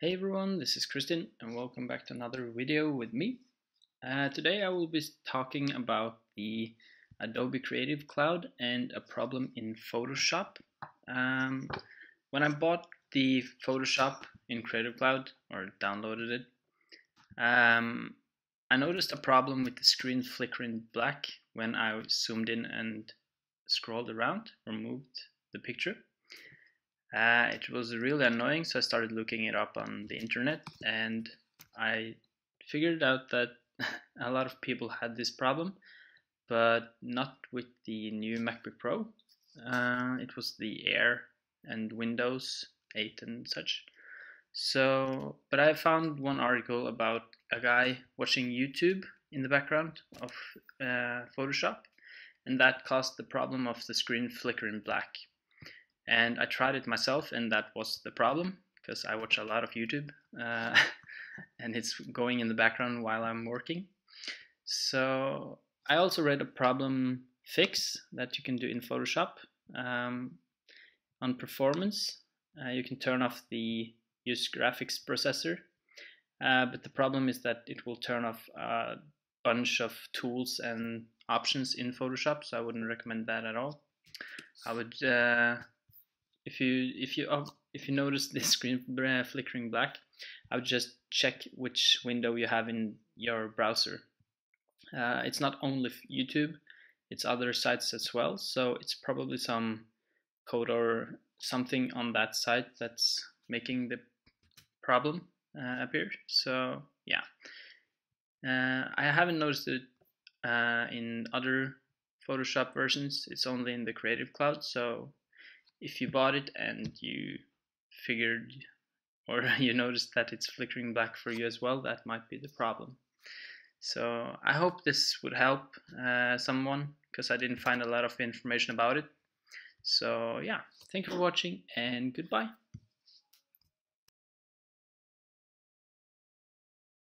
Hey everyone, this is Kristin and welcome back to another video with me. Uh, today I will be talking about the Adobe Creative Cloud and a problem in Photoshop. Um, when I bought the Photoshop in Creative Cloud or downloaded it, um, I noticed a problem with the screen flickering black when I zoomed in and scrolled around or moved the picture. Uh, it was really annoying, so I started looking it up on the internet and I figured out that a lot of people had this problem, but not with the new MacBook Pro. Uh, it was the Air and Windows 8 and such. So, but I found one article about a guy watching YouTube in the background of uh, Photoshop, and that caused the problem of the screen flickering black. And I tried it myself, and that was the problem because I watch a lot of YouTube uh, and it's going in the background while I'm working. So I also read a problem fix that you can do in Photoshop um, on performance. Uh, you can turn off the use graphics processor, uh, but the problem is that it will turn off a bunch of tools and options in Photoshop, so I wouldn't recommend that at all. I would uh, if you if you if you notice the screen flickering black, I would just check which window you have in your browser. Uh, it's not only YouTube, it's other sites as well. So it's probably some code or something on that site that's making the problem uh, appear. So yeah, uh, I haven't noticed it uh, in other Photoshop versions. It's only in the Creative Cloud. So if you bought it and you figured or you noticed that it's flickering black for you as well, that might be the problem. So I hope this would help uh, someone because I didn't find a lot of information about it. So yeah, thank you for watching and goodbye.